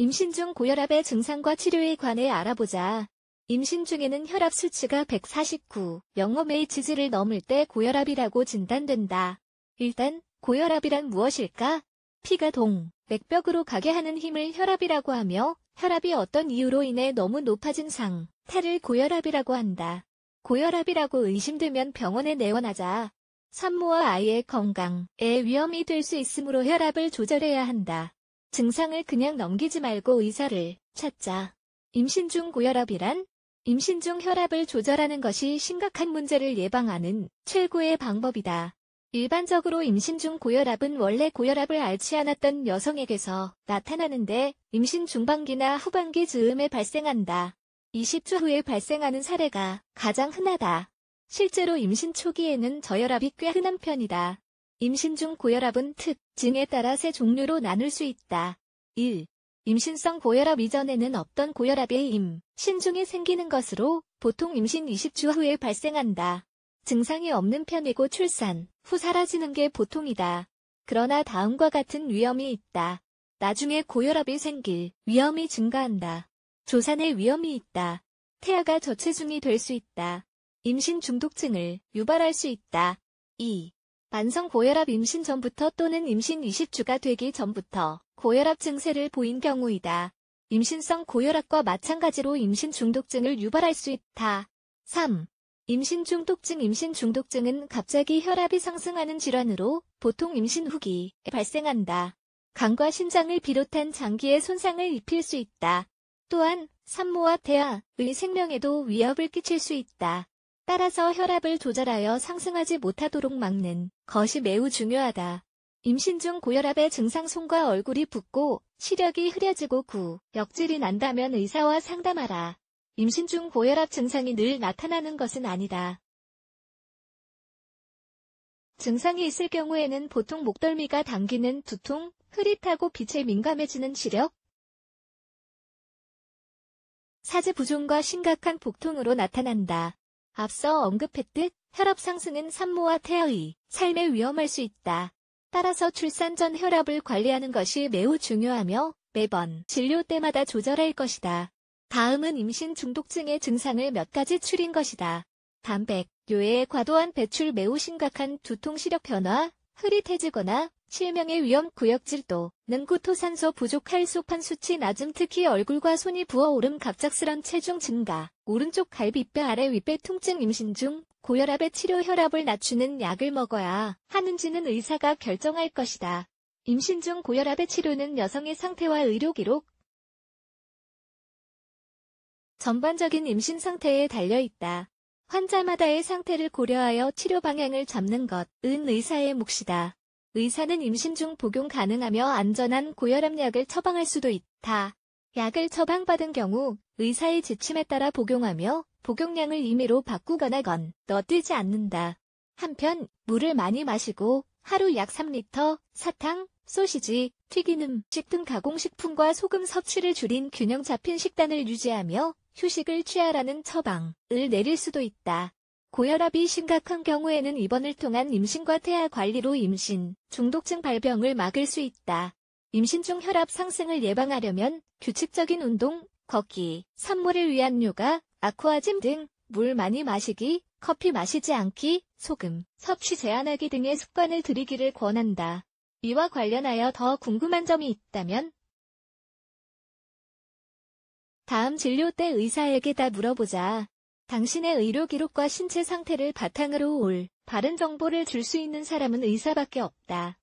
임신 중 고혈압의 증상과 치료에 관해 알아보자. 임신 중에는 혈압 수치가 149, 영어메이치즈를 넘을 때 고혈압이라고 진단된다. 일단 고혈압이란 무엇일까? 피가 동, 맥벽으로 가게 하는 힘을 혈압이라고 하며 혈압이 어떤 이유로 인해 너무 높아진 상 태를 고혈압이라고 한다. 고혈압이라고 의심되면 병원에 내원하자. 산모와 아이의 건강에 위험이 될 수 있으므로 혈압을 조절해야 한다. 증상을 그냥 넘기지 말고 의사를 찾자. 임신 중 고혈압이란 임신 중 혈압을 조절하는 것이 심각한 문제를 예방하는 최고의 방법이다. 일반적으로 임신 중 고혈압은 원래 고혈압을 앓지 않았던 여성에게서 나타나는데 임신 중반기나 후반기 즈음에 발생한다. 20주 후에 발생하는 사례가 가장 흔하다. 실제로 임신 초기에는 저혈압이 꽤 흔한 편이다. 임신 중 고혈압은 특징에 따라 세 종류로 나눌 수 있다. 1. 임신성 고혈압 이전에는 없던 고혈압이 임신 중에 생기는 것으로 보통 임신 20주 후에 발생한다. 증상이 없는 편이고 출산 후 사라지는 게 보통이다. 그러나 다음과 같은 위험이 있다. 나중에 고혈압이 생길 위험이 증가한다. 조산의 위험이 있다. 태아가 저체중이 될 수 있다. 임신 중독증을 유발할 수 있다. 2. 만성 고혈압 임신 전부터 또는 임신 20주가 되기 전부터 고혈압 증세를 보인 경우이다. 임신성 고혈압과 마찬가지로 임신 중독증을 유발할 수 있다. 3. 임신 중독증 임신 중독증은 갑자기 혈압이 상승하는 질환으로 보통 임신 후기에 발생한다. 간과 신장을 비롯한 장기에 손상을 입힐 수 있다. 또한 산모와 태아의 생명에도 위협을 끼칠 수 있다. 따라서 혈압을 조절하여 상승하지 못하도록 막는 것이 매우 중요하다. 임신 중 고혈압의 증상 손과 얼굴이 붓고 시력이 흐려지고 구, 역질이 난다면 의사와 상담하라. 임신 중 고혈압 증상이 늘 나타나는 것은 아니다. 증상이 있을 경우에는 보통 목덜미가 당기는 두통, 흐릿하고 빛에 민감해지는 시력, 사지 부종과 심각한 복통으로 나타난다. 앞서 언급했듯 혈압 상승은 산모와 태아의 삶에 위험할 수 있다. 따라서 출산 전 혈압을 관리하는 것이 매우 중요하며 매번 진료 때마다 조절할 것이다. 다음은 임신 중독증의 증상을 몇 가지 추린 것이다. 단백, 요의 과도한 배출 매우 심각한 두통 시력 변화, 흐릿해지거나 실명의 위험 구역 질도는 구토산소 부족 할 소판 수치 낮음 특히 얼굴과 손이 부어오름 갑작스런 체중 증가 오른쪽 갈비뼈 아래 윗배 통증 임신 중 고혈압의 치료 혈압을 낮추는 약을 먹어야 하는지는 의사가 결정할 것이다. 임신 중 고혈압의 치료는 여성의 상태와 의료 기록 전반적인 임신 상태에 달려있다. 환자마다의 상태를 고려하여 치료 방향을 잡는 것은 의사의 몫이다. 의사는 임신 중 복용 가능하며 안전한 고혈압 약을 처방할 수도 있다. 약을 처방받은 경우 의사의 지침에 따라 복용하며 복용량을 임의로 바꾸거나 건너뛰지 않는다. 한편 물을 많이 마시고 하루 약 3리터, 사탕, 소시지, 튀긴 음식 등 가공식품과 소금 섭취를 줄인 균형 잡힌 식단을 유지하며 휴식을 취하라는 처방을 내릴 수도 있다. 고혈압이 심각한 경우에는 입원을 통한 임신과 태아 관리로 임신, 중독증 발병을 막을 수 있다. 임신 중 혈압 상승을 예방하려면 규칙적인 운동, 걷기, 산모를 위한 요가, 아쿠아짐 등 물 많이 마시기, 커피 마시지 않기, 소금, 섭취 제한하기 등의 습관을 들이기를 권한다. 이와 관련하여 더 궁금한 점이 있다면 다음 진료 때 의사에게 다 물어보자. 당신의 의료 기록과 신체 상태를 바탕으로 올 바른 정보를 줄 수 있는 사람은 의사밖에 없다.